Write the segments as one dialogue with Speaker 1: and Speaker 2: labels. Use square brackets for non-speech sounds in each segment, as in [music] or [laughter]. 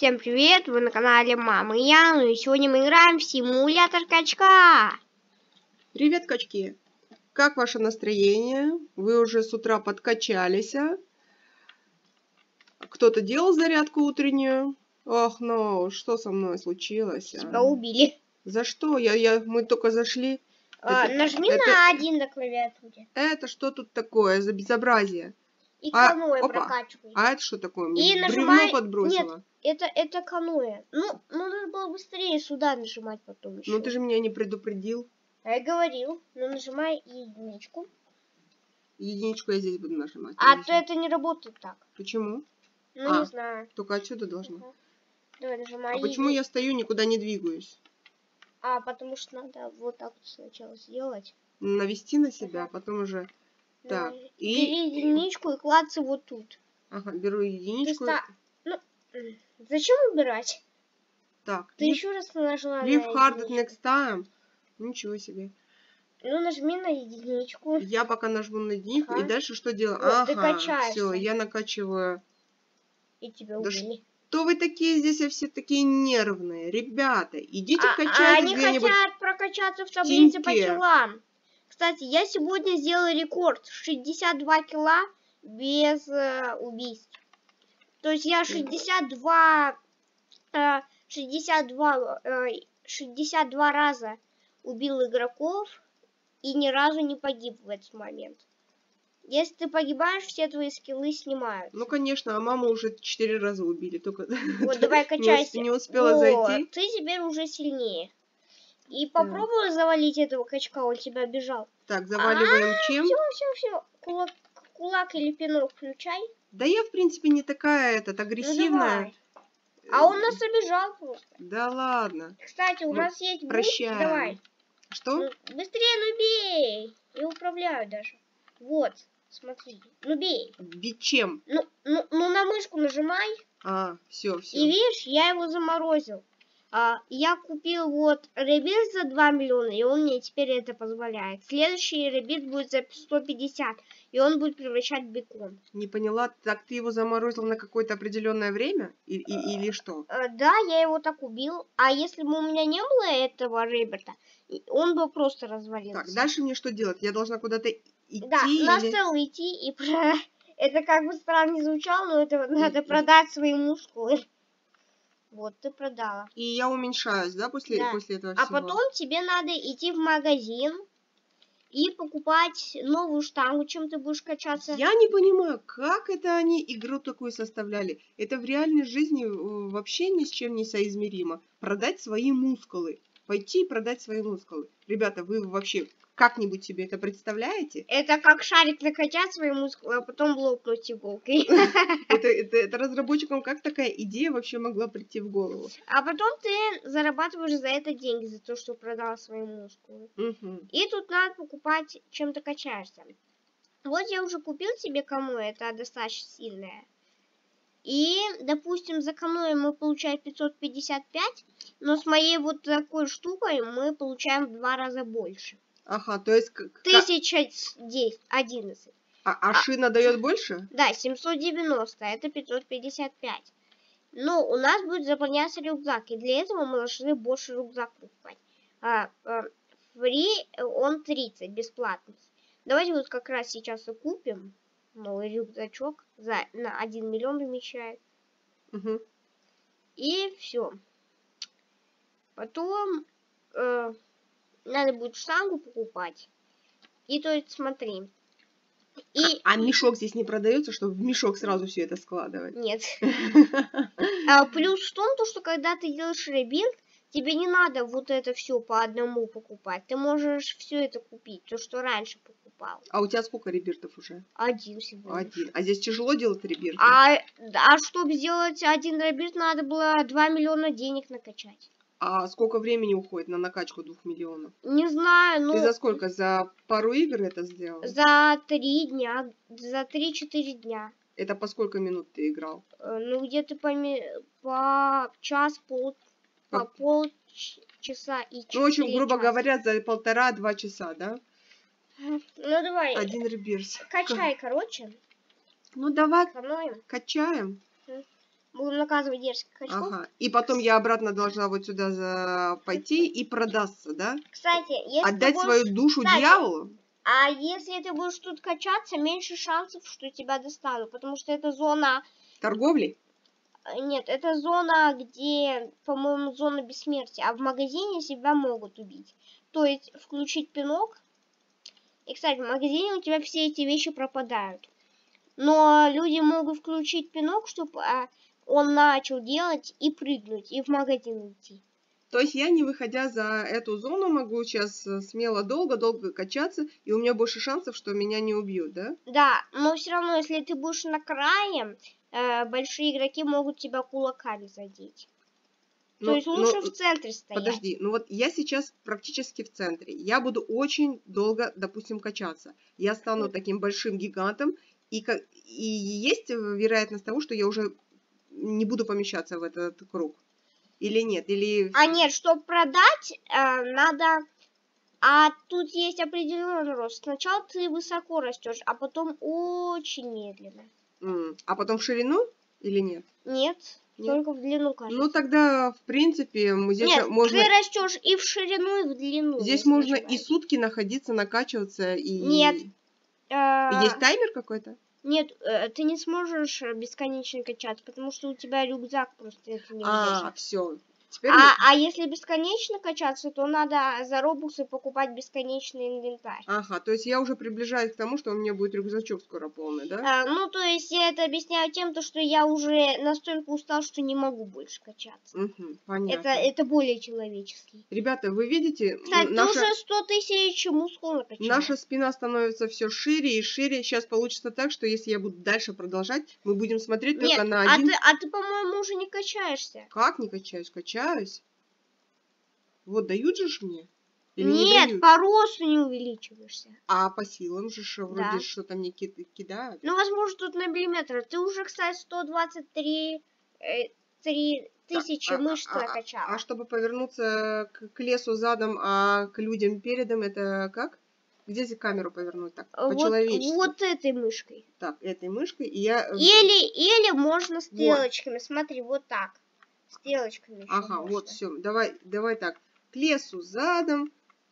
Speaker 1: Всем привет, вы на канале Мама и я, ну и сегодня мы играем в симулятор качка.
Speaker 2: Привет, качки! Как ваше настроение? Вы уже с утра подкачались, а? Кто-то делал зарядку утреннюю? Ох, ну, что со мной случилось? а?
Speaker 1: Тебя убили.
Speaker 2: За что? Я, я, мы только зашли.
Speaker 1: А,
Speaker 2: Это-
Speaker 1: нажми
Speaker 2: это-
Speaker 1: на один на клавиатуре.
Speaker 2: Это что тут такое за безобразие?
Speaker 1: И
Speaker 2: А,
Speaker 1: каноэ
Speaker 2: опа.
Speaker 1: прокачивай.
Speaker 2: А это что такое? Мне
Speaker 1: И нажимай-
Speaker 2: подбросило.
Speaker 1: Это, это каноэ. Ну, ну, надо было быстрее сюда нажимать потом еще.
Speaker 2: Ну ты же меня не предупредил.
Speaker 1: А я говорил, ну нажимай единичку.
Speaker 2: Единичку я здесь буду нажимать.
Speaker 1: А то это не работает так.
Speaker 2: Почему?
Speaker 1: Ну,
Speaker 2: А.
Speaker 1: не знаю.
Speaker 2: Только отсюда должно.
Speaker 1: Ага. Давай нажимай.
Speaker 2: А почему
Speaker 1: еди-
Speaker 2: я стою, никуда не двигаюсь?
Speaker 1: А, потому что надо вот так вот сначала сделать.
Speaker 2: Навести на себя, а
Speaker 1: Ага.
Speaker 2: потом уже... Так, и...
Speaker 1: Бери единичку и клацай вот тут.
Speaker 2: Ага, беру
Speaker 1: Ты
Speaker 2: единичку.
Speaker 1: ста- Ну, м, зачем убирать?
Speaker 2: Так,
Speaker 1: Ты
Speaker 2: leave,
Speaker 1: еще раз нажала
Speaker 2: leave
Speaker 1: на
Speaker 2: hard next time. Ничего себе.
Speaker 1: Ну, нажми на единичку.
Speaker 2: Я пока нажму на единичку, и
Speaker 1: Ага.
Speaker 2: дальше что делаю?
Speaker 1: Вот, ты
Speaker 2: ага, все, я накачиваю.
Speaker 1: И тебя
Speaker 2: Да
Speaker 1: убили.
Speaker 2: То вы такие здесь все такие нервные. Ребята, идите
Speaker 1: А, а
Speaker 2: качайтесь
Speaker 1: они
Speaker 2: где-нибудь.
Speaker 1: хотят прокачаться в таблице по
Speaker 2: теньке.
Speaker 1: Кстати, я сегодня сделала рекорд. 62 кило без э, убийств. То есть я 62... э, 62... э, 62 раза убил игроков и ни разу не погиб в этот момент. Если ты погибаешь, все твои скиллы снимают.
Speaker 2: Ну, конечно, а маму уже четыре раза убили, только
Speaker 1: Вот, давай [laughs]
Speaker 2: не, усп-
Speaker 1: качайся.
Speaker 2: не успела
Speaker 1: Вот,
Speaker 2: зайти.
Speaker 1: Ты теперь уже сильнее. И попробуй завалить этого качка, он тебя обижал.
Speaker 2: Так, заваливаем чем?
Speaker 1: Все, все, все. Кулак, кулак или пинок включай.
Speaker 2: Да я, в принципе, не такая этот
Speaker 1: Ну,
Speaker 2: агрессивная.
Speaker 1: давай. А он нас обижал просто.
Speaker 2: Да ладно.
Speaker 1: Кстати, у
Speaker 2: Ну,
Speaker 1: нас есть буст.
Speaker 2: прощаем.
Speaker 1: Давай.
Speaker 2: Что?
Speaker 1: Ну, быстрее, ну бей. Я управляю даже. Вот, смотри. Ну бей.
Speaker 2: Бить чем?
Speaker 1: Ну, ну, ну на мышку нажимай.
Speaker 2: А, все, все.
Speaker 1: И видишь, я его заморозил. А, я купил вот ребит за 2 миллиона, и он мне теперь это позволяет. Следующий ребит будет за 150, и он будет превращать в бекон.
Speaker 2: Не поняла, так ты его заморозил на какое-то определенное время? И, и- или что?
Speaker 1: А, да, я его так убил. А если бы у меня не было этого реберта, и- он бы просто развалился.
Speaker 2: Так, дальше мне что делать? Я должна куда-то идти
Speaker 1: Да, на
Speaker 2: или...
Speaker 1: стол идти и... [laughs] Это как бы странно не звучало, но это надо продать свои мускулы. Вот, ты продала.
Speaker 2: И я уменьшаюсь, да, после,
Speaker 1: Да.
Speaker 2: после этого
Speaker 1: А
Speaker 2: всего?
Speaker 1: потом тебе надо идти в магазин и покупать новую штангу, чем ты будешь качаться.
Speaker 2: Я не понимаю, как это они игру такую составляли. Это в реальной жизни э, вообще ни с чем не соизмеримо. Продать свои мускулы. Пойти и продать свои мускулы. Ребята, вы вообще как-нибудь себе это представляете?
Speaker 1: Это как шарик накачать свои мускулы, а потом лопнуть иголкой. [laughs] [laughs]
Speaker 2: Это, это, это разработчикам как такая идея вообще могла прийти в голову?
Speaker 1: А потом ты зарабатываешь за это деньги, за то, что продал свои мускулы. И тут надо покупать, чем ты качаешься. Вот я уже купил себе каноэ, это достаточно сильное. И, допустим, за каноэ мы получаем 555, но с моей вот такой штукой мы получаем в два раза больше.
Speaker 2: Ага, то есть... к- к-
Speaker 1: 1011.
Speaker 2: А, а шина дает больше?
Speaker 1: Да, 790, это 555. Но у нас будет заполняться рюкзак, и для этого мы должны больше рюкзак покупать. А, а, фри э, он 30, бесплатный. Давайте вот как раз сейчас и купим новый рюкзачок. За, на 1 миллион вмещает.
Speaker 2: Мгм.
Speaker 1: И все. Потом э, надо будет штангу покупать. И то есть смотри. И
Speaker 2: А мешок здесь не продается, чтобы в мешок сразу все это складывать?
Speaker 1: Нет. [laughs] А, плюс в том, то, что когда ты делаешь rebirth, тебе не надо вот это все по одному покупать. Ты можешь все это купить, то, что раньше покупал.
Speaker 2: А у тебя сколько ребиртов уже?
Speaker 1: Один всего.
Speaker 2: Один. А здесь тяжело делать ребирты?
Speaker 1: А, а чтобы сделать один rebirth, надо было 2 миллиона денег накачать.
Speaker 2: А сколько времени уходит на накачку двух миллионов?
Speaker 1: Не знаю, ну...
Speaker 2: Ты за сколько? За пару игр это сделал?
Speaker 1: За три дня, за 3-4 дня.
Speaker 2: Это по сколько минут ты играл?
Speaker 1: Э, Ну, где-то по, по час, пол, по
Speaker 2: По-
Speaker 1: полчаса и
Speaker 2: Ну, в общем, грубо
Speaker 1: часа.
Speaker 2: говоря, за полтора-два часа, да? [laughs]
Speaker 1: Ну, давай,
Speaker 2: Один ребирс.
Speaker 1: качай, короче.
Speaker 2: Ну, давай
Speaker 1: Каноем.
Speaker 2: качаем.
Speaker 1: Будем наказывать дерзких качков.
Speaker 2: Ага. И потом я обратно должна вот сюда за... пойти и продастся, да?
Speaker 1: Кстати, если
Speaker 2: Отдать
Speaker 1: будешь...
Speaker 2: свою душу
Speaker 1: Кстати,
Speaker 2: дьяволу?
Speaker 1: А если ты будешь тут качаться, меньше шансов, что тебя достанут. Потому что это зона...
Speaker 2: Торговли?
Speaker 1: э, Нет, это зона, где, по-моему, зона бессмертия. А в магазине себя могут убить. То есть включить пинок. И, кстати, в магазине у тебя все эти вещи пропадают. Но люди могут включить пинок, чтобы он начал делать и прыгнуть, и в магазин идти.
Speaker 2: То есть я, не выходя за эту зону, могу сейчас э, смело долго-долго качаться, и у меня больше шансов, что меня не убьют, да?
Speaker 1: Да, но все равно, если ты будешь на крае, э, большие игроки могут тебя кулаками задеть. То
Speaker 2: Но-
Speaker 1: есть
Speaker 2: но-
Speaker 1: лучше в центре стоять.
Speaker 2: Подожди, ну вот я сейчас практически в центре. Я буду очень долго, допустим, качаться. Я стану таким большим гигантом, и, и есть вероятность того, что я уже не буду помещаться в этот круг. Или нет? Или...
Speaker 1: А нет, чтобы продать, э, надо... А тут есть определенный рост. Сначала ты высоко растешь, а потом очень медленно.
Speaker 2: М, А потом в ширину или нет?
Speaker 1: Нет,
Speaker 2: Нет?
Speaker 1: только в длину кажется.
Speaker 2: Ну тогда, в принципе, здесь
Speaker 1: Нет,
Speaker 2: можно...
Speaker 1: ты растешь и в ширину, и в длину.
Speaker 2: Здесь можно и сутки находиться, накачиваться, и...
Speaker 1: Нет. Э,
Speaker 2: Есть таймер какой-то?
Speaker 1: Нет, э, ты не сможешь э, бесконечно качаться, потому что у тебя рюкзак просто это не
Speaker 2: А, все. Теперь
Speaker 1: А, а если бесконечно качаться, то надо за робусы покупать бесконечный инвентарь.
Speaker 2: Ага, то есть я уже приближаюсь к тому, что у меня будет рюкзачок скоро полный, да?
Speaker 1: А, ну, то есть я это объясняю тем, то, что я уже настолько устал, что не могу больше качаться.
Speaker 2: Мгм, понятно.
Speaker 1: Это, это более человеческий.
Speaker 2: Ребята, вы видите,
Speaker 1: Кстати,
Speaker 2: наша,
Speaker 1: уже 100 тысяч мускул накачал.
Speaker 2: наша спина становится все шире и шире. Сейчас получится так, что если я буду дальше продолжать, мы будем смотреть
Speaker 1: Нет,
Speaker 2: только на
Speaker 1: а
Speaker 2: один...
Speaker 1: ты, а ты, по-моему, уже не качаешься.
Speaker 2: Как не качаюсь? Качаюсь. Вот дают же мне? Или не
Speaker 1: Нет,
Speaker 2: дают?
Speaker 1: по росту не увеличиваешься.
Speaker 2: А по силам же ж вроде
Speaker 1: Да.
Speaker 2: что-то мне ки- кидают.
Speaker 1: Ну, возможно, тут на миллиметр. Ты уже, кстати, 123 э, три тысячи
Speaker 2: а-
Speaker 1: мышц
Speaker 2: а- а-
Speaker 1: накачал.
Speaker 2: А чтобы повернуться к, к лесу задом, а к людям передом, это как? Где здесь камеру повернуть так?
Speaker 1: вот,
Speaker 2: По-человечески.
Speaker 1: вот этой мышкой.
Speaker 2: Так, этой мышкой. И я... э,
Speaker 1: Или, или можно стрелочками. Смотри, вот так. Стрелочками.
Speaker 2: Ага,
Speaker 1: можно.
Speaker 2: вот все. Давай, давай так. К лесу задом,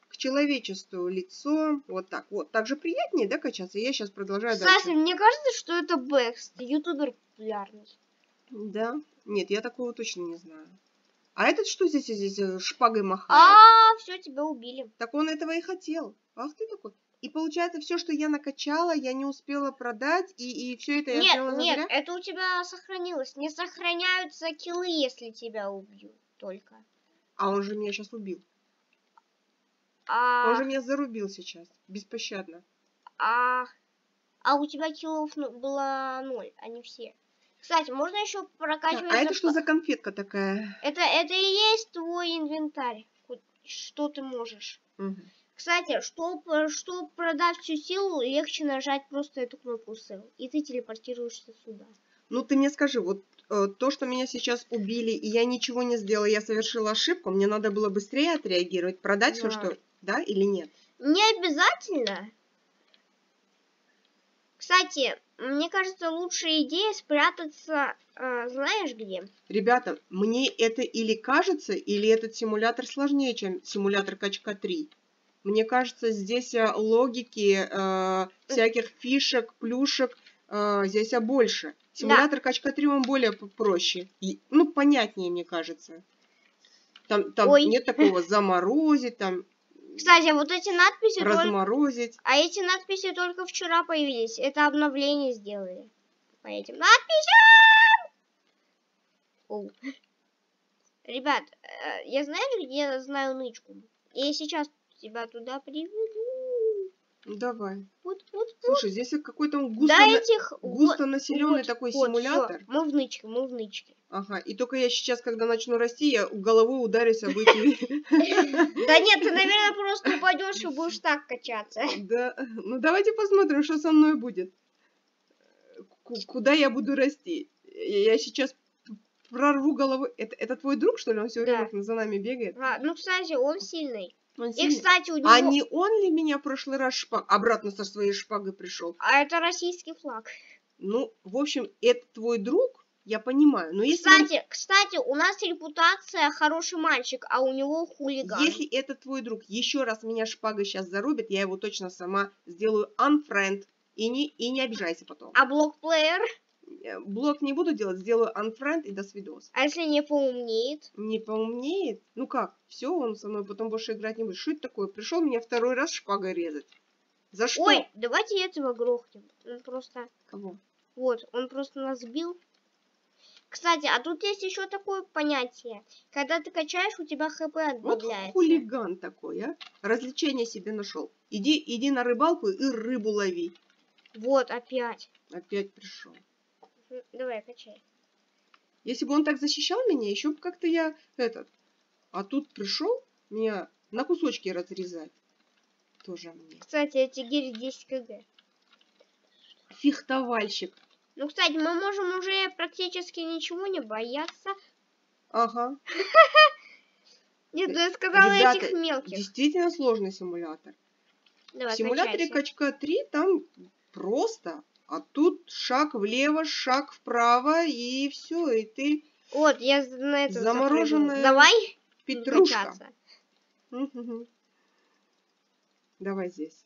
Speaker 2: к человечеству лицом. Вот так. Вот. Так же приятнее, да, качаться? Я сейчас продолжаю
Speaker 1: Кстати,
Speaker 2: дальше.
Speaker 1: мне кажется, что это Бэкст, ютубер популярный.
Speaker 2: Да. Нет, я такого точно не знаю. А этот что здесь, здесь э, шпагой махает?
Speaker 1: А, все, тебя убили.
Speaker 2: Так он этого и хотел. Ах ты такой. И получается, все, что я накачала, я не успела продать, и, и все это я сделала
Speaker 1: Нет,
Speaker 2: за
Speaker 1: нет,
Speaker 2: зря?
Speaker 1: это у тебя сохранилось. Не сохраняются киллы, если тебя убьют только.
Speaker 2: А он же меня сейчас убил.
Speaker 1: А,
Speaker 2: Он же меня зарубил сейчас. Беспощадно.
Speaker 1: а, а у тебя киллов ну, было ноль, а не все. Кстати, можно еще прокачивать...
Speaker 2: а это что за конфетка такая?
Speaker 1: Это, это и есть твой инвентарь. Что ты можешь.
Speaker 2: Мгм.
Speaker 1: Кстати, чтобы чтоб продать всю силу, легче нажать просто эту кнопку sell. И ты телепортируешься сюда.
Speaker 2: Ну ты мне скажи, вот э, то, что меня сейчас убили, и я ничего не сделала, я совершила ошибку, мне надо было быстрее отреагировать, продать все,
Speaker 1: Да.
Speaker 2: что... Да или нет?
Speaker 1: Не обязательно. Кстати, мне кажется, лучшая идея спрятаться, э, знаешь где?
Speaker 2: Ребята, мне это или кажется, или этот симулятор сложнее, чем симулятор качка 3. Мне кажется, здесь э, логики, э, всяких фишек, плюшек, э, здесь а больше. Симулятор качка 3, он более проще. И, ну, понятнее, мне кажется. Там, там
Speaker 1: Ой.
Speaker 2: нет такого заморозить, там
Speaker 1: Кстати, вот эти надписи только...
Speaker 2: разморозить.
Speaker 1: А эти надписи только вчера появились. Это обновление сделали. По этим надписям! Оу. Ребят, э, я знаешь, где я знаю нычку? Я сейчас тебя туда приведу.
Speaker 2: Давай.
Speaker 1: Вот, вот,
Speaker 2: Слушай, здесь какой-то густо,
Speaker 1: До
Speaker 2: на-
Speaker 1: этих...
Speaker 2: густо населенный
Speaker 1: вот,
Speaker 2: такой
Speaker 1: вот,
Speaker 2: симулятор.
Speaker 1: всё, мы в нычке, мы в нычке.
Speaker 2: Ага, и только я сейчас, когда начну расти, я головой ударюсь об эти... [laughs]
Speaker 1: Да нет, ты, наверное, просто упадешь и будешь так качаться.
Speaker 2: Да, ну давайте посмотрим, что со мной будет. Ку- Куда я буду расти? Я сейчас прорву головой. Это, это твой друг, что ли? Он все
Speaker 1: Да.
Speaker 2: время за нами бегает?
Speaker 1: А, ну, кстати, он сильный.
Speaker 2: Он
Speaker 1: И, кстати, у него...
Speaker 2: А не он ли меня в прошлый раз шпаг... обратно со своей шпагой пришел?
Speaker 1: А это российский флаг.
Speaker 2: Ну, в общем, это твой друг, я понимаю. Но если, он-
Speaker 1: Кстати, кстати, у нас репутация хороший мальчик, а у него хулиган.
Speaker 2: если это твой друг еще раз меня шпагой сейчас зарубит, я его точно сама сделаю unfriend. И не, и не обижайся потом.
Speaker 1: А блокплеер?
Speaker 2: Э, Блок не буду делать, сделаю unfriend и до свидос.
Speaker 1: А если не поумнеет?
Speaker 2: Не поумнеет? Ну как? Все, он со мной потом больше играть не будет. Что это такое? Пришел меня второй раз шпагой резать. За что?
Speaker 1: Ой, давайте этого грохнем. Он просто...
Speaker 2: Кого?
Speaker 1: Вот, он просто нас сбил. Кстати, а тут есть еще такое понятие. Когда ты качаешь, у тебя хп
Speaker 2: Вот
Speaker 1: добавляется.
Speaker 2: хулиган такой, а? Развлечение себе нашел. Иди, иди на рыбалку и рыбу лови.
Speaker 1: Вот, опять.
Speaker 2: Опять пришел.
Speaker 1: Давай, качай.
Speaker 2: Если бы он так защищал меня, еще бы как-то я этот. А тут пришел меня на кусочки разрезать. Тоже мне.
Speaker 1: Кстати, эти гири 10 кг.
Speaker 2: Фехтовальщик.
Speaker 1: Ну, кстати, мы можем уже практически ничего не бояться.
Speaker 2: Ага. [laughs]
Speaker 1: Нет, ну я сказала
Speaker 2: Ребята,
Speaker 1: этих мелких.
Speaker 2: Действительно сложный симулятор.
Speaker 1: Давай,
Speaker 2: В симуляторе качка 3 там просто. А тут шаг влево, шаг вправо, и все, и ты
Speaker 1: Вот, я на это
Speaker 2: Замороженная
Speaker 1: Давай
Speaker 2: петрушка. Мгм. Давай здесь.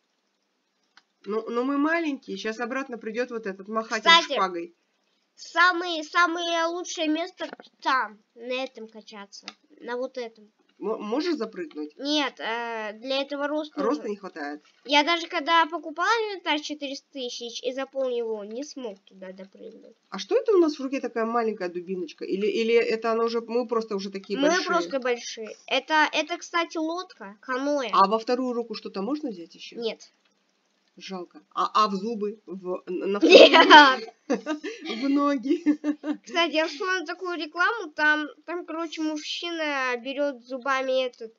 Speaker 2: Ну, но мы маленькие, сейчас обратно придет вот этот махатель
Speaker 1: Кстати,
Speaker 2: шпагой.
Speaker 1: Самое, самое лучшее место там, на этом качаться. На вот этом.
Speaker 2: Можешь запрыгнуть?
Speaker 1: Нет, э, для этого роста.
Speaker 2: Роста не хватает.
Speaker 1: Я даже когда покупала инвентарь 400 тысяч и заполнил его, не смог туда допрыгнуть.
Speaker 2: А что это у нас в руке такая маленькая дубиночка? Или, или это она уже, мы просто уже такие
Speaker 1: Мы
Speaker 2: большие?
Speaker 1: просто большие. Это, это, кстати, лодка, каноэ.
Speaker 2: А во вторую руку что-то можно взять еще?
Speaker 1: Нет.
Speaker 2: Жалко. А, а в зубы? В, на
Speaker 1: Нет. [laughs] [laughs]
Speaker 2: в ноги? [laughs]
Speaker 1: Кстати, я вспомнила такую рекламу, там, там, короче, мужчина берет зубами этот,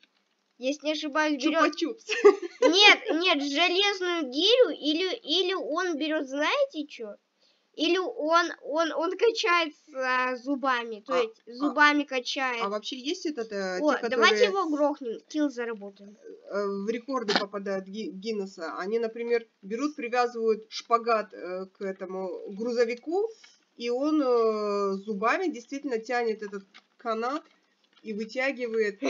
Speaker 1: если не ошибаюсь, берет...
Speaker 2: Чупа-чупс.
Speaker 1: Нет, нет, железную гирю, или, или он берет, знаете что? Или он, он, он качается зубами, то
Speaker 2: А,
Speaker 1: есть зубами качает.
Speaker 2: А вообще есть этот, э,
Speaker 1: О,
Speaker 2: те,
Speaker 1: давайте
Speaker 2: которые
Speaker 1: его грохнем, килл заработаем.
Speaker 2: э, в рекорды попадают Ги- Гиннесса? Они, например, берут, привязывают шпагат э, к этому грузовику, и он э, зубами действительно тянет этот канат и вытягивает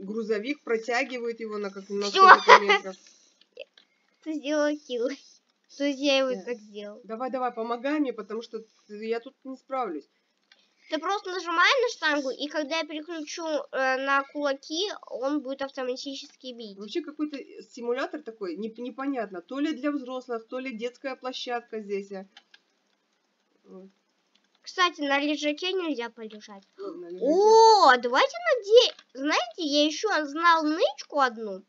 Speaker 2: грузовик, протягивает его на как на
Speaker 1: Всё.
Speaker 2: метров. [laughs]
Speaker 1: Ты сделала килл. То есть я его
Speaker 2: Да.
Speaker 1: так сделал.
Speaker 2: Давай, давай, помогай мне, потому что я тут не справлюсь.
Speaker 1: Ты просто нажимаешь на штангу, и когда я переключу э, на кулаки, он будет автоматически бить.
Speaker 2: Вообще какой-то симулятор такой, не- непонятно. То ли для взрослых, то ли детская площадка здесь. а. Вот,
Speaker 1: Кстати, на лежаке нельзя полежать.
Speaker 2: на лежаке.
Speaker 1: О, давайте наде... Знаете, я еще знал нычку одну.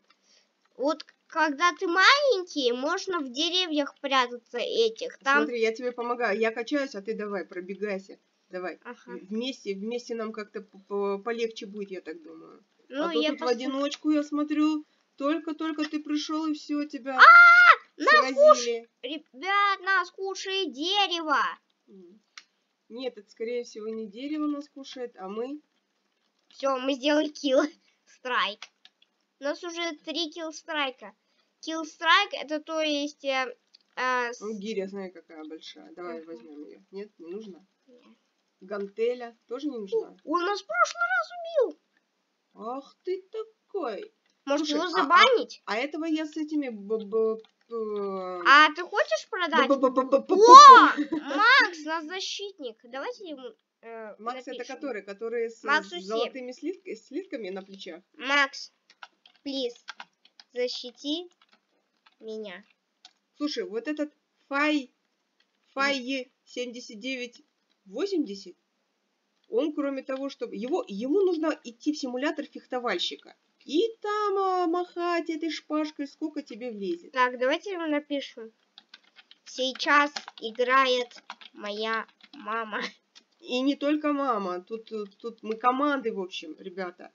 Speaker 1: Вот когда ты маленький, можно в деревьях прятаться этих. Там...
Speaker 2: Смотри, я тебе помогаю. Я качаюсь, а ты давай, пробегайся. Давай.
Speaker 1: Ага.
Speaker 2: Вместе, вместе нам как-то полегче будет, я так думаю.
Speaker 1: Ну,
Speaker 2: а то
Speaker 1: я
Speaker 2: тут в
Speaker 1: посмотрю.
Speaker 2: одиночку, я смотрю, только-только ты пришел, и все, тебя
Speaker 1: А, нас
Speaker 2: сразили.
Speaker 1: Ребят, нас кушает дерево.
Speaker 2: Нет, это, скорее всего, не дерево нас кушает, а мы.
Speaker 1: Все, мы сделали килл страйк. У нас уже три килл страйка. Килл страйк это то есть... э, э, с-
Speaker 2: Ну, гиря, знаю, какая большая. Давай
Speaker 1: Мгм.
Speaker 2: возьмем ее. Нет, не нужно.
Speaker 1: Не.
Speaker 2: Гантеля тоже не нужна.
Speaker 1: Он нас в прошлый раз убил.
Speaker 2: Ах ты такой.
Speaker 1: Может
Speaker 2: Слушай,
Speaker 1: его
Speaker 2: а- а-
Speaker 1: забанить?
Speaker 2: А этого я с этими... б- б- п-
Speaker 1: А ты хочешь продать? О, Макс, нас защитник. Давайте ему э,
Speaker 2: Макс это
Speaker 1: напишем.
Speaker 2: который, который с,
Speaker 1: Максу
Speaker 2: с золотыми слитк- слитками на плечах.
Speaker 1: Макс, плиз, защити меня.
Speaker 2: Слушай, вот этот Фай, Фай 7980, он кроме того, чтобы его, ему нужно идти в симулятор фехтовальщика. И там а, махать этой шпажкой, сколько тебе влезет.
Speaker 1: Так, давайте ему напишем. Сейчас играет моя мама.
Speaker 2: И не только мама, тут, тут, тут мы команды, в общем, ребята.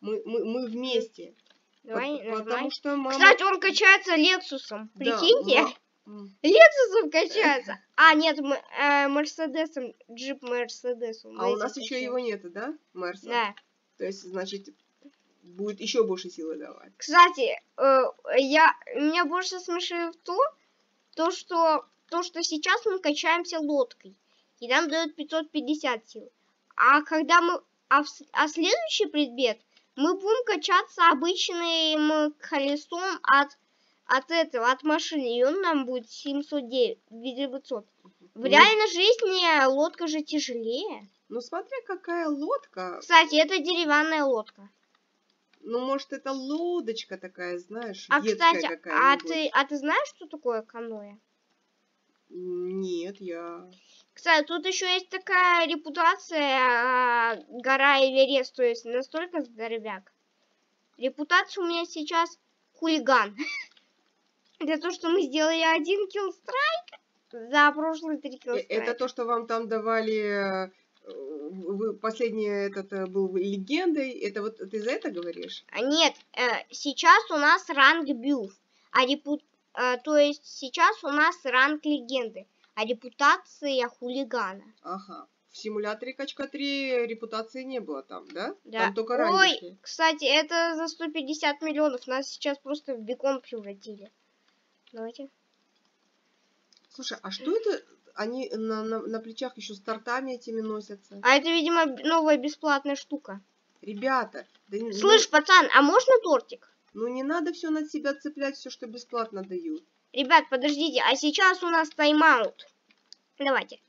Speaker 2: Мы, мы, мы вместе.
Speaker 1: Давай, нажимай.
Speaker 2: потому что мама...
Speaker 1: Кстати, он качается Лексусом.
Speaker 2: Да,
Speaker 1: Прикиньте,
Speaker 2: ма- М.
Speaker 1: Лексусом качается. А, нет, э, Мерседесом, джип Мерседесом.
Speaker 2: А у нас еще его нету, да, Мерса?
Speaker 1: Да.
Speaker 2: То есть, значит, будет еще больше силы давать.
Speaker 1: Кстати, э, я, меня больше смешит то, то, что, то, что сейчас мы качаемся лодкой. и нам дают 550 сил. А когда мы... А, в а следующий предмет мы будем качаться обычным колесом от, от этого, от машины, и он нам будет 709, 900. В
Speaker 2: Ну,
Speaker 1: реальной жизни лодка же тяжелее.
Speaker 2: Ну, смотря какая лодка.
Speaker 1: Кстати, это деревянная лодка.
Speaker 2: Ну, может, это лодочка такая, знаешь,
Speaker 1: А, кстати, а ты, а ты знаешь, что такое каноэ?
Speaker 2: Нет, я...
Speaker 1: Кстати, тут еще есть такая репутация а, гора Эверест, то есть настолько здоровяк. Репутация у меня сейчас хулиган. [laughs] Это то, что мы сделали один killstreak за прошлые три
Speaker 2: Э,
Speaker 1: киллстрайка.
Speaker 2: Это то, что вам там давали... э, Вы последний этот э, был легендой. Это вот ты за это говоришь?
Speaker 1: А нет, э, сейчас у нас ранг бюф, а репу- э, то есть сейчас у нас ранг легенды, а репутация хулигана.
Speaker 2: Ага. В симуляторе Качка 3 репутации не было там, да?
Speaker 1: Да.
Speaker 2: Там только
Speaker 1: Ой,
Speaker 2: ранники.
Speaker 1: кстати, это за 150 миллионов. Нас сейчас просто в бекон превратили. Давайте.
Speaker 2: Слушай, а что это? Они на, на, на плечах еще с тортами этими носятся.
Speaker 1: А это, видимо, новая бесплатная штука.
Speaker 2: Ребята, да не-
Speaker 1: Слышь, пацан, а можно тортик?
Speaker 2: ну, ну не надо все на себя цеплять, все, что бесплатно дают.
Speaker 1: Ребят, подождите, а сейчас у нас тайм-аут. Давайте.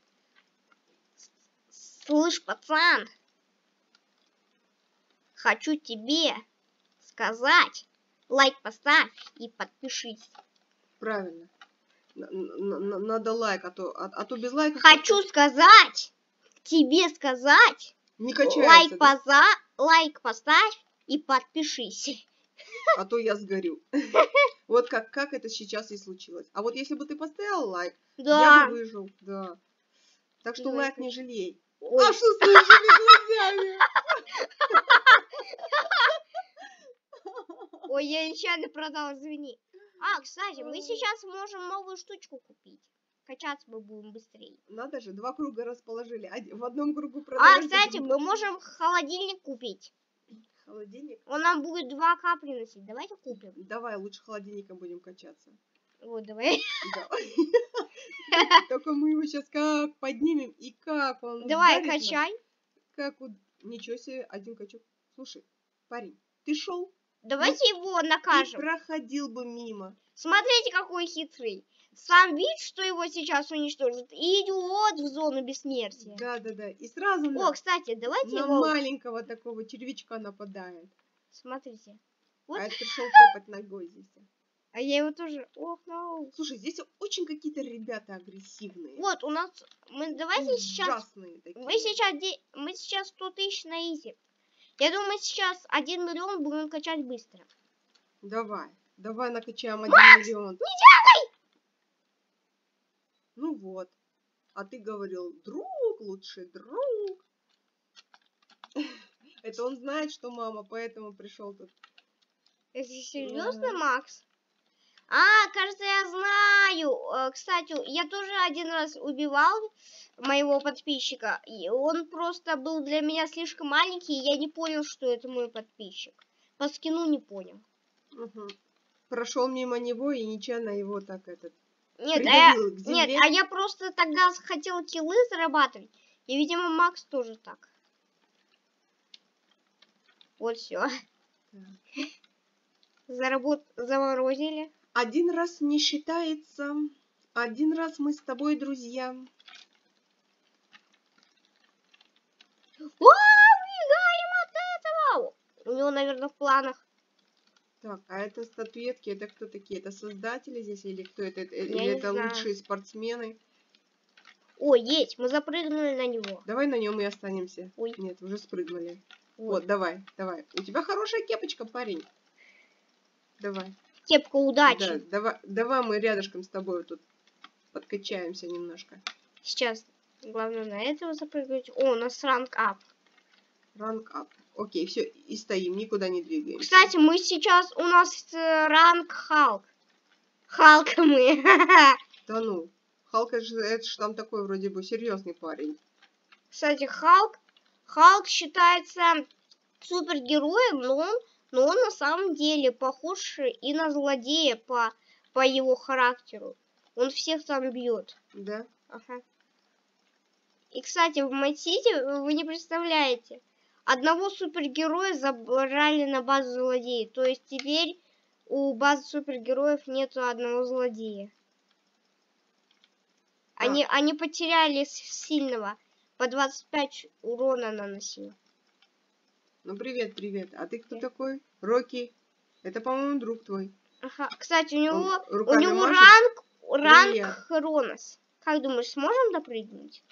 Speaker 1: Слышь, пацан, хочу тебе сказать, лайк поставь и подпишись.
Speaker 2: Правильно. Н- надо лайк, а то, а, а то без лайка
Speaker 1: Хочу сказать, тебе сказать,
Speaker 2: не качается,
Speaker 1: лайк,
Speaker 2: да?
Speaker 1: поза, лайк поставь и подпишись.
Speaker 2: А то я сгорю. Вот как, как это сейчас и случилось. А вот если бы ты поставил лайк, я
Speaker 1: Да.
Speaker 2: бы выжил, да. Так что лайк не жалей.
Speaker 1: Ой,
Speaker 2: А что с твоими глазами?
Speaker 1: ой, я нечаянно продал, извини. А, кстати, мы сейчас можем новую штучку купить. Качаться мы будем быстрее.
Speaker 2: Надо же, два круга расположили. В одном кругу
Speaker 1: А,
Speaker 2: продаем, в
Speaker 1: кстати, мы можем холодильник купить.
Speaker 2: Холодильник.
Speaker 1: Он нам будет два к приносить. Давайте купим.
Speaker 2: Давай лучше холодильником будем качаться.
Speaker 1: Вот, давай.
Speaker 2: Давай. [laughs] Только мы его сейчас как поднимем и как он
Speaker 1: Давай,
Speaker 2: нас.
Speaker 1: качай.
Speaker 2: Как вот, ничего себе, один качок. Слушай, парень, ты шел
Speaker 1: Давайте его
Speaker 2: и
Speaker 1: накажем.
Speaker 2: проходил бы мимо.
Speaker 1: Смотрите, какой хитрый. Сам видит, что его сейчас уничтожат. И идет в зону бессмертия.
Speaker 2: Да, да, да. И сразу
Speaker 1: О,
Speaker 2: на,
Speaker 1: кстати, давайте
Speaker 2: на
Speaker 1: его...
Speaker 2: маленького такого червячка нападает.
Speaker 1: Смотрите. Вот.
Speaker 2: А это пришел топать [laughs] ногой здесь.
Speaker 1: А я его тоже... Ох, no.
Speaker 2: Слушай, здесь очень какие-то ребята агрессивные.
Speaker 1: Вот, у нас... Мы давайте сейчас...
Speaker 2: Такие.
Speaker 1: Мы сейчас, де- мы сейчас 100 тысяч на изи. Я думаю, сейчас 1 миллион будем качать быстро.
Speaker 2: Давай, давай накачаем один миллион.
Speaker 1: Не делай!
Speaker 2: Ну вот. А ты говорил, друг, лучший друг. [laughs] Это он знает, что мама, поэтому пришел тут.
Speaker 1: Это серьезно. Макс? А, кажется, я знаю. Э, Кстати, я тоже один раз убивал моего подписчика. И он просто был для меня слишком маленький, и я не понял, что это мой подписчик. По скину не понял.
Speaker 2: Прошел мимо него и нечаянно его так этот
Speaker 1: Нет, а я,
Speaker 2: к
Speaker 1: нет, а я просто тогда хотел киллы зарабатывать. И, видимо, Макс тоже так. Вот все. Заработ... Заморозили.
Speaker 2: Один раз не считается. Один раз мы с тобой друзья.
Speaker 1: О, убегаем от этого! У него, наверное, в планах.
Speaker 2: Так, а это статуэтки, это кто такие? Это создатели здесь или кто это? Это- Или это
Speaker 1: знаю.
Speaker 2: лучшие спортсмены?
Speaker 1: О, есть, мы запрыгнули на него.
Speaker 2: Давай на нем и останемся.
Speaker 1: Ой.
Speaker 2: Нет, уже спрыгнули.
Speaker 1: Вот.
Speaker 2: Вот, давай, давай. У тебя хорошая кепочка, парень. Давай.
Speaker 1: Кепка
Speaker 2: Да,
Speaker 1: удачи.
Speaker 2: давай, давай мы рядышком с тобой тут подкачаемся немножко.
Speaker 1: Сейчас. Главное на этого запрыгнуть. О, у нас ранг ап.
Speaker 2: Ранг ап. Окей, все, и стоим, никуда не двигаемся.
Speaker 1: Кстати, мы сейчас... У нас э, ранг Халк. Халк мы. [laughs]
Speaker 2: Да ну, Халк, это же, это ж там такой вроде бы серьезный парень.
Speaker 1: Кстати, Халк... Халк считается супергероем, но он, но он на самом деле похож и на злодея по, по его характеру. Он всех там бьет.
Speaker 2: Да?
Speaker 1: Ага. И, кстати, в Мэтсити вы не представляете, одного супергероя забрали на базу злодеев. То есть теперь у базы супергероев нету одного злодея. Они, они потеряли сильного. По 25 урона наносил.
Speaker 2: Ну, привет, привет. А ты кто такой? Рокки. Это, по-моему, друг твой.
Speaker 1: Ага. Кстати, у него, у него
Speaker 2: машет?
Speaker 1: ранг, ранг
Speaker 2: Привет.
Speaker 1: Хронос. Как думаешь, сможем допрыгнуть?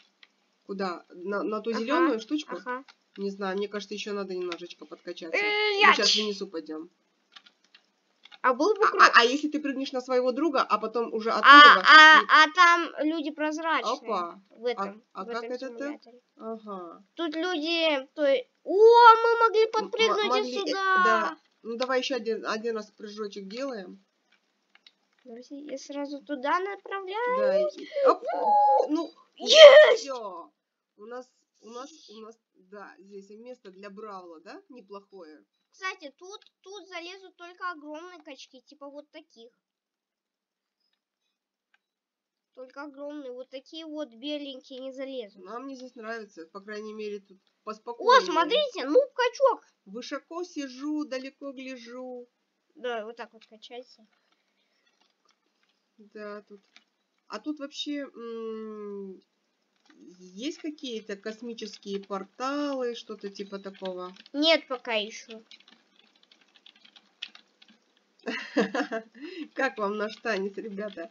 Speaker 2: Куда? На, на ту
Speaker 1: Ага,
Speaker 2: зеленую штучку?
Speaker 1: Ага.
Speaker 2: Не знаю, мне кажется, еще надо немножечко подкачаться.
Speaker 1: Э,
Speaker 2: Мы сейчас
Speaker 1: яч.
Speaker 2: внизу пойдем.
Speaker 1: А был бы
Speaker 2: А,
Speaker 1: круто.
Speaker 2: а- а если ты прыгнешь на своего друга, а потом уже
Speaker 1: А,
Speaker 2: оттуда...
Speaker 1: а, а там люди прозрачные.
Speaker 2: Опа.
Speaker 1: В этом,
Speaker 2: а
Speaker 1: в
Speaker 2: как
Speaker 1: этом
Speaker 2: это
Speaker 1: симуляторе.
Speaker 2: Ага.
Speaker 1: Тут люди... То... есть- О, мы могли
Speaker 2: М-
Speaker 1: подпрыгнуть
Speaker 2: могли,
Speaker 1: и
Speaker 2: э,
Speaker 1: сюда.
Speaker 2: да. Ну давай еще один, один раз прыжочек делаем.
Speaker 1: Подожди, Я сразу туда направляю.
Speaker 2: Да. Оп. Ну,
Speaker 1: Есть!
Speaker 2: все. У нас, у нас, у нас, да, здесь место для Бравла, да? Неплохое.
Speaker 1: Кстати, тут, тут залезут только огромные качки, типа вот таких. Только огромные, вот такие вот беленькие не залезут.
Speaker 2: Нам мне здесь нравится, по крайней мере, тут поспокойнее.
Speaker 1: О, смотрите, ну качок.
Speaker 2: Высоко сижу, далеко гляжу.
Speaker 1: Да, вот так вот качайся.
Speaker 2: Да, тут. А тут вообще есть какие-то космические порталы, что-то типа такого?
Speaker 1: Нет пока еще. [laughs]
Speaker 2: Как вам наш танец, ребята?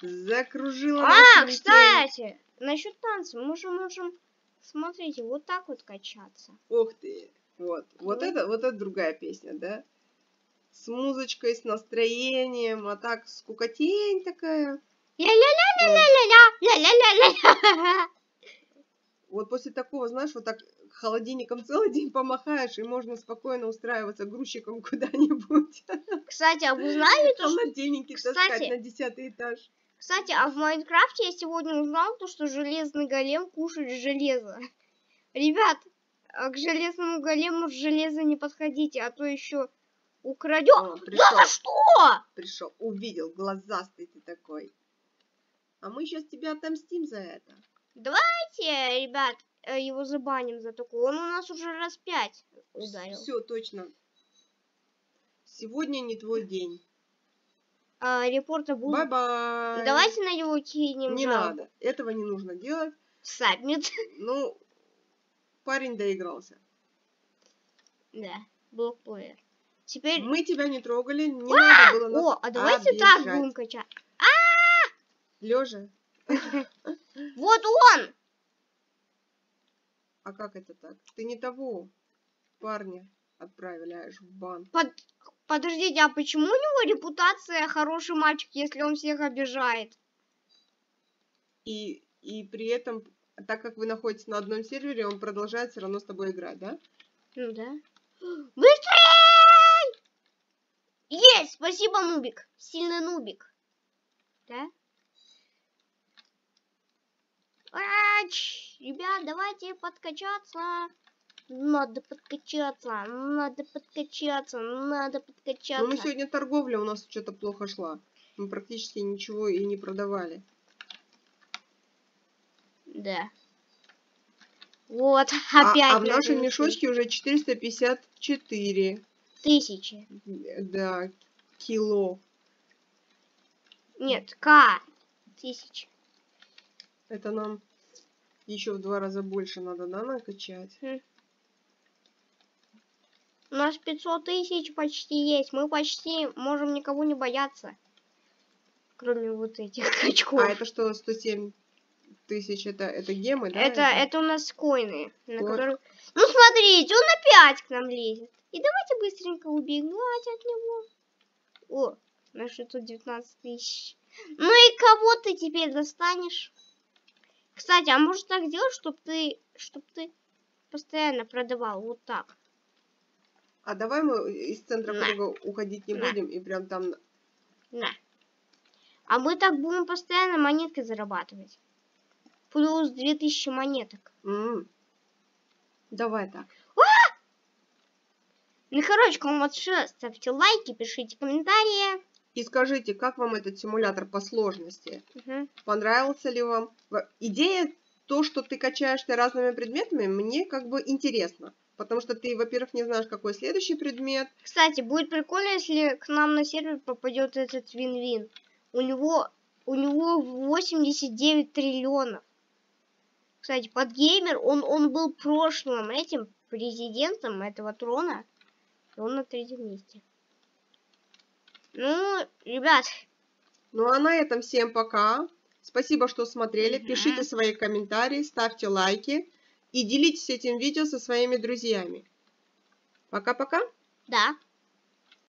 Speaker 2: Закружила
Speaker 1: А, кстати, насчет танца, мы же можем, смотрите, вот так вот качаться.
Speaker 2: Ух ты. Вот. Вот это, вот это другая песня, да? С музычкой, с настроением, а так скукотень такая.
Speaker 1: Ля-ля-ля-ля-ля-ля-ля, ля-ля-ля-ля-ля.
Speaker 2: Вот после такого, знаешь, вот так холодильником целый день помахаешь, и можно спокойно устраиваться грузчиком куда-нибудь.
Speaker 1: Кстати, а вы знали то, что...
Speaker 2: Холодильники
Speaker 1: Кстати-
Speaker 2: таскать на десятый этаж.
Speaker 1: Кстати, а в Майнкрафте я сегодня узнал то, что железный голем кушает железо. Ребят, а к железному голему с железа не подходите, а то еще украдет.
Speaker 2: О,
Speaker 1: Да за что?
Speaker 2: пришел, увидел, глазастый ты такой. А мы сейчас тебя отомстим за это.
Speaker 1: Давайте, ребят, э, его забаним за такое. Он у нас уже раз пять ударил.
Speaker 2: Все, точно. Сегодня не твой день.
Speaker 1: А, репорта будет.
Speaker 2: Bye-bye.
Speaker 1: Давайте на него кинем
Speaker 2: Не
Speaker 1: жалобу.
Speaker 2: надо. Этого не нужно делать.
Speaker 1: Submit. [laughs]
Speaker 2: Ну, парень доигрался.
Speaker 1: да, block player. Теперь...
Speaker 2: Мы тебя не трогали, не надо было нас
Speaker 1: О, а давайте так
Speaker 2: обижать.
Speaker 1: будем качать.
Speaker 2: Лёжа, [laughs]
Speaker 1: Вот он!
Speaker 2: а как это так? Ты не того парня отправляешь в бан.
Speaker 1: Под- Подождите, а почему у него репутация хороший мальчик, если он всех обижает?
Speaker 2: И, и при этом, так как вы находитесь на одном сервере, он продолжает все равно с тобой играть, да?
Speaker 1: Ну да. [gasps] Быстрей! Есть! Спасибо, Нубик. Сильный Нубик. Да? Ач! Ребят, давайте подкачаться. Надо подкачаться, надо подкачаться, надо подкачаться.
Speaker 2: Но мы сегодня торговля у нас что-то плохо шла. Мы практически ничего и не продавали.
Speaker 1: Да. Вот,
Speaker 2: А-
Speaker 1: опять.
Speaker 2: а, в нашем мешочке уже 454
Speaker 1: Тысячи.
Speaker 2: да, кило.
Speaker 1: Нет, К. Тысячи.
Speaker 2: Это нам еще в два раза больше надо, да, накачать?
Speaker 1: У нас 500 тысяч почти есть. Мы почти можем никого не бояться. Кроме вот этих [laughs] качков.
Speaker 2: А это что, 107 тысяч, это, это гемы, да?
Speaker 1: это, это у нас коины, на
Speaker 2: Вот.
Speaker 1: которых... Ну, смотрите, он опять к нам лезет. И давайте быстренько убегать от него. О, на 619 тысяч. Ну и кого ты теперь достанешь? Кстати, а может так сделать, чтобы ты, чтобы ты постоянно продавал вот так?
Speaker 2: А давай мы из центра
Speaker 1: На.
Speaker 2: круга уходить не
Speaker 1: На.
Speaker 2: будем и прям там... на-
Speaker 1: На. А мы так будем постоянно монеткой зарабатывать. Плюс 2000 монеток.
Speaker 2: М. Давай так.
Speaker 1: Ну, короче, кому вот ставьте лайки, пишите комментарии.
Speaker 2: И скажите, как вам этот симулятор по сложности?
Speaker 1: Мгм.
Speaker 2: Понравился ли вам? Идея то, что ты качаешься разными предметами, мне как бы интересно. Потому что ты, во-первых, не знаешь, какой следующий предмет.
Speaker 1: Кстати, будет прикольно, если к нам на сервер попадет этот Вин-Вин. У него, у него 89 триллионов. Кстати, подгеймер, он, он был прошлым этим президентом этого трона. И он на третьем месте. Ну, ребят.
Speaker 2: Ну а на этом всем пока. Спасибо, что смотрели.
Speaker 1: Мгм.
Speaker 2: Пишите свои комментарии, ставьте лайки и делитесь этим видео со своими друзьями. Пока-пока.
Speaker 1: Да.